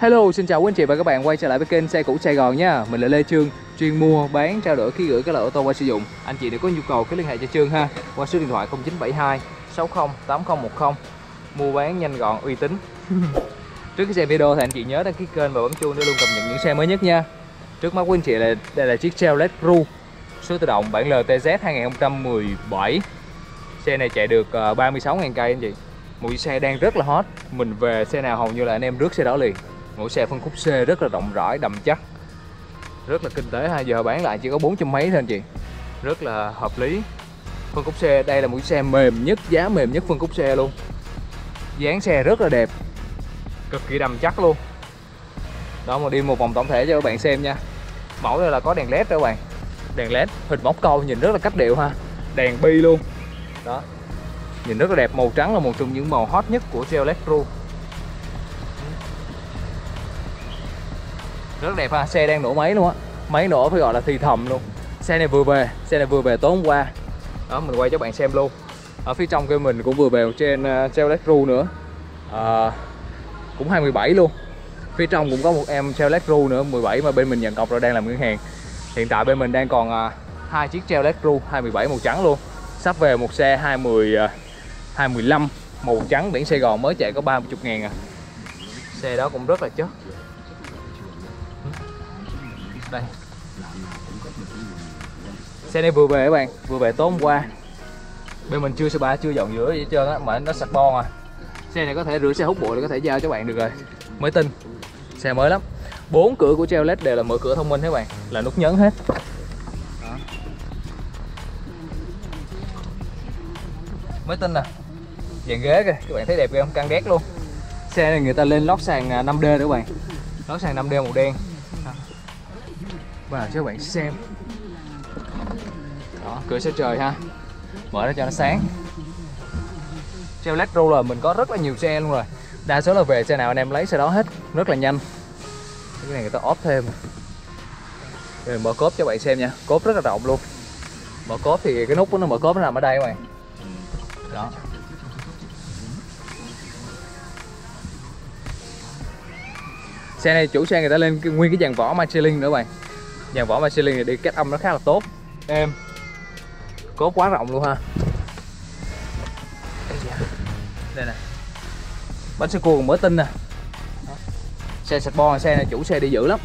Hello, xin chào quý anh chị và các bạn quay trở lại với kênh xe cũ Sài Gòn nha. Mình là Lê Trương, chuyên mua, bán, trao đổi ký gửi các loại ô tô qua sử dụng. Anh chị nếu có nhu cầu cứ liên hệ cho Trương ha qua số điện thoại 0972 60 8010. Mua bán nhanh gọn, uy tín. Trước khi xem video thì anh chị nhớ đăng ký kênh và bấm chuông để luôn cập nhật những xe mới nhất nha. Trước mắt quý anh chị là đây là chiếc Chevrolet Cruze số tự động bản LTZ 2017. Xe này chạy được ờ, 36.000 cây anh chị. Một chiếc xe đang rất là hot. Mình về xe nào hầu như là anh em rước xe đó liền mẫu xe phân khúc C rất là rộng rãi, đầm chắc. Rất là kinh tế ha, giờ bán lại chỉ có bốn trăm mấy thôi anh chị. Rất là hợp lý. Phân khúc xe đây là một xe mềm nhất, giá mềm nhất phân khúc xe luôn. Dáng xe rất là đẹp. Cực kỳ đầm chắc luôn. Đó, mà đi một vòng tổng thể cho các bạn xem nha. Mẫu đây là có đèn led đó các bạn. Đèn led, hình móc câu nhìn rất là cách điệu ha. Đèn bi luôn. Đó. Nhìn rất là đẹp, màu trắng là một trong những màu hot nhất của xe electro. Rất đẹp ha xe đang nổ máy luôn á. Máy nổ phải gọi là thì thầm luôn. Xe này vừa về xe này vừa về tối hôm qua. Đó mình quay cho bạn xem luôn. Ở phía trong kia mình cũng vừa về trên ờ, uh, Chevrolet Cruze nữa. À, cũng 27 luôn. Phía trong cũng có một em Chevrolet Cruze nữa 17 mà bên mình nhận cọc rồi đang làm ngân hàng. Hiện tại bên mình đang còn uh, hai chiếc Chevrolet Cruze 217 màu trắng luôn. Sắp về một xe 20 uh, 215 màu trắng biển Sài Gòn mới chạy có 30 ngàn à. Xe đó cũng rất là chất đây. Xe này vừa về các bạn, vừa về tối hôm qua. Bên mình chưa spa chưa dọn rửa gì hết trơn á, mà nó sạch bon à. Xe này có thể rửa xe hút bụi để có thể giao cho bạn được rồi. Mới tin. Xe mới lắm. Bốn cửa của Chevrolet đều là mở cửa thông minh các bạn. Là nút nhấn hết. Đó. mới tin à. nè dàn ghế kìa, các bạn thấy đẹp không? Căng đét luôn. Xe này người ta lên lót sàn à, 5D nữa các bạn. Lót sàn 5D màu đen và cho các bạn xem. Đó, cửa xe trời ha. Mở ra cho nó sáng. Chevrolet Cruze là mình có rất là nhiều xe luôn rồi. Đa số là về xe nào anh em lấy xe đó hết. Rất là nhanh. Cái này người ta ốp thêm. Rồi, mở cốp cho bạn xem nha. Cốp rất là rộng luôn. Mở cốp thì cái nút của nó, mở cốp nó nằm ở đây các bạn. Đó. Xe này, chủ xe người ta lên nguyên cái dàn vỏ Michelin nữa các bạn dàn vỏ Michelin này đi cách âm nó khá là tốt. Em cốt quá rộng luôn ha. Đây nè. Bánh xe cua còn mới tinh nè. Xe sạch bon, xe này chủ xe đi dữ lắm.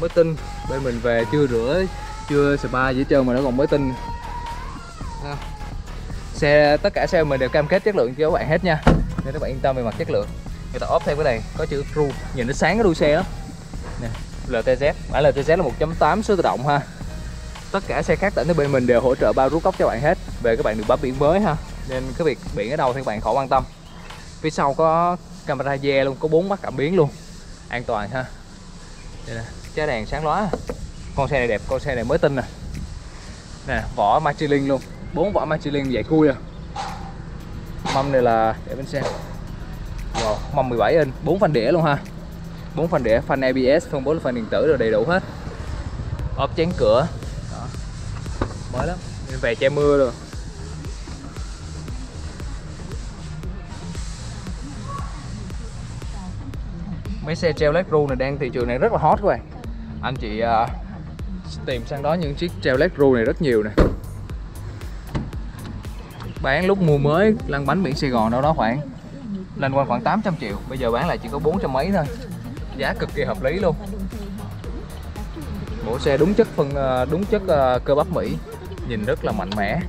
Mới tinh, bên mình về chưa rửa, chưa spa gì hết trơn mà nó còn mới tinh. Xe, tất cả xe mình đều cam kết chất lượng cho các bạn hết nha. Nên các bạn yên tâm về mặt chất lượng. Người ta ốp theo cái này, có chữ true. Nhìn nó sáng cái đuôi xe lắm. Nè. LTZ mã LTZ là 1.8 số tự động ha. Tất cả xe khác tỉnh tới bên mình đều hỗ trợ bao rút cốc cho bạn hết. Về các bạn được bấm biển mới ha. Nên cái việc biển ở đâu thì các bạn khỏi quan tâm. Phía sau có camera dè luôn có bốn mắt cảm biến luôn. An toàn ha. Đây nè trái đèn sáng lóa. Con xe này đẹp con xe này mới tinh nè. Nè vỏ Michelin luôn. Bốn vỏ Michelin dạy cui à. Mâm này là để bên xem wow, mâm 17 inch bốn phanh đĩa luôn ha bốn phanh đĩa phanh ABS phân bố là phanh điện tử rồi đầy đủ hết. Ốp chắn cửa. Đó. mới lắm. Về che mưa rồi. Mấy xe Chevrolet Cruze này đang thị trường này rất là hot các bạn. Anh chị uh, tìm sang đó những chiếc Chevrolet Cruze này rất nhiều nè. Bán lúc mua mới lăn bánh biển Sài Gòn đâu đó khoảng lên quanh khoảng 800 triệu. Bây giờ bán lại chỉ có 400 mấy thôi giá cực kỳ hợp lý luôn. Mẫu xe đúng chất phân ờ, đúng chất ờ, cơ bắp Mỹ. Nhìn rất là mạnh mẽ.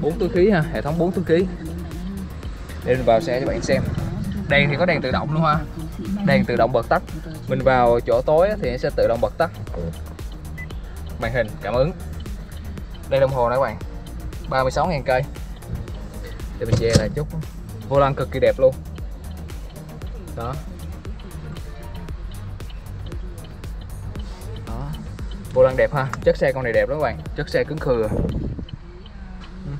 Bốn túi khí ha, hệ thống bốn túi khí. Để mình vào xe cho bạn xem. Đèn thì có đèn tự động luôn ha. Đèn tự động bật tắt. Mình vào chỗ tối thì nó sẽ tự động bật tắt. Màn hình, cảm ứng. Đây đồng hồ này các bạn. 36.000 cây. Để mình che lại chút. Vô lăng cực kỳ đẹp luôn. Đó. Vô lăng đẹp ha. Chất xe con này đẹp lắm các bạn. Chất xe cứng khừa ừ.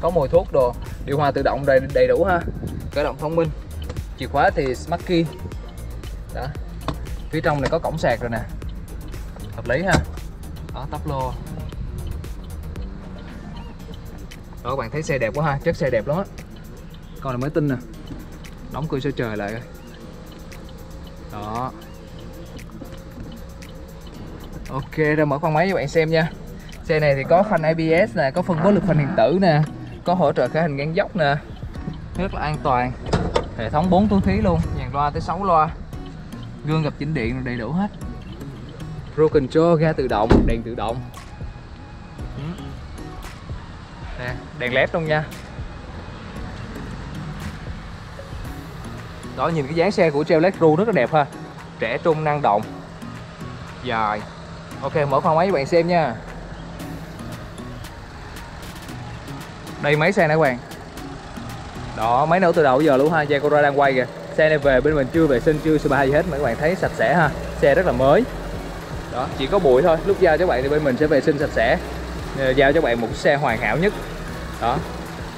có mùi thuốc đồ. Điều hòa tự động đầy đầy đủ ha. Khởi động thông minh. Chìa khóa thì smart key. Đó. Phía trong này có cổng sạc rồi nè. Hợp lý ha. Đó, tắp lô. Đó, các bạn thấy xe đẹp quá ha. Chất xe đẹp lắm á. Con này mới tinh nè. Đóng cửa sơ trời lại. Đó ok ra mở khoang máy cho bạn xem nha. Xe này thì có phanh ABS nè, có phân bố lực phanh điện tử nè, có hỗ trợ khởi hình ngang dốc nè. Rất là an toàn. Hệ thống 4 túi khí luôn dàn loa tới 6 loa. Gương gập chỉnh điện đầy đủ hết. Pro Control ga tự động, đèn tự động. Ừ. Nè, đèn led luôn nha. Đó, nhìn cái dáng xe của Chevrolet Cruze rất là đẹp ha. Trẻ trung, năng động. Dài ok, mở khoang máy cho bạn xem nha. Đây, máy xe nè các bạn. Đó, máy nổ từ đầu giờ luôn ha. Cora đang quay kìa. Xe này về bên mình chưa vệ sinh, chưa spa gì hết, mà các bạn thấy sạch sẽ ha. Xe rất là mới. Đó, chỉ có bụi thôi. Lúc giao cho bạn thì bên mình sẽ vệ sinh sạch sẽ. Ờ, giao cho bạn một xe hoàn hảo nhất. Đó.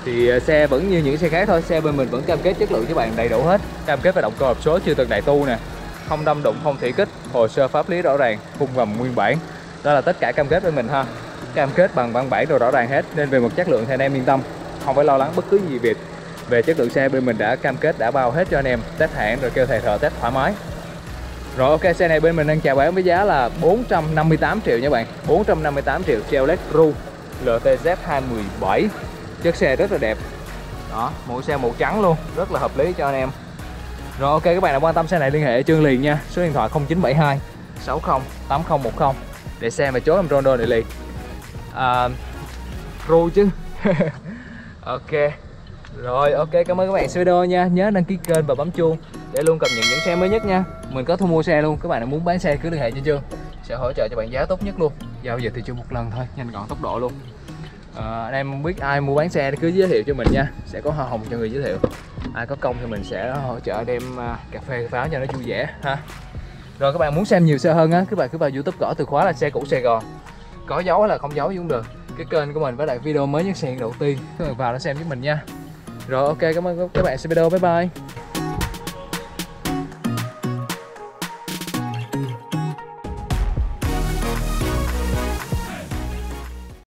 Thì ờ, xe vẫn như những xe khác thôi. Xe bên mình vẫn cam kết chất lượng cho bạn đầy đủ hết. Cam kết về động cơ hộp số chưa từng đại tu nè không đâm đụng, không thủy kích. Hồ sơ pháp lý rõ ràng, khung gầm nguyên bản. Đó là tất cả cam kết với mình ha. Cam kết bằng văn bản đồ rõ ràng hết, nên về mặt chất lượng thì anh em yên tâm. Không phải lo lắng bất cứ gì việc về chất lượng xe, bên mình đã cam kết, đã bao hết cho anh em. Test hãng rồi kêu thầy thợ test thoải mái. Rồi ok, xe này bên mình đang chào bán với giá là 458 triệu nha bạn. 458 triệu Chevrolet Cruze LTZ 217 chiếc xe rất là đẹp. Đó, mẫu xe màu trắng luôn, rất là hợp lý cho anh em rồi ok các bạn nào quan tâm xe này liên hệ Trương liền nha. Số điện thoại 0972 60 8010 để xem và chốt em Rondo này liền. À, Ru chứ. Ok rồi ok cảm ơn các bạn xem video nha. Nhớ đăng ký kênh và bấm chuông Để luôn cập nhật những xe mới nhất nha. Mình có thu mua xe luôn Các bạn nào muốn bán xe cứ liên hệ cho Trương. Sẽ hỗ trợ cho bạn giá tốt nhất luôn. Giao dịch thì chưa một lần thôi Nhanh gọn tốc độ luôn. À, Anh em biết ai mua bán xe thì cứ giới thiệu cho mình nha. Sẽ có hoa hồng cho người giới thiệu. Ai có công thì mình sẽ hỗ trợ đem uh, cà phê pháo cho nó vui vẻ ha. Rồi các bạn muốn xem nhiều xe hơn á Các bạn cứ vào youtube gõ từ khóa là xe cũ Sài Gòn. Có dấu là không dấu cũng được. Cái kênh của mình với lại video mới nhất xe đầu tiên các bạn vào nó xem với mình nha. Rồi ok cảm ơn các bạn xem video bye bye.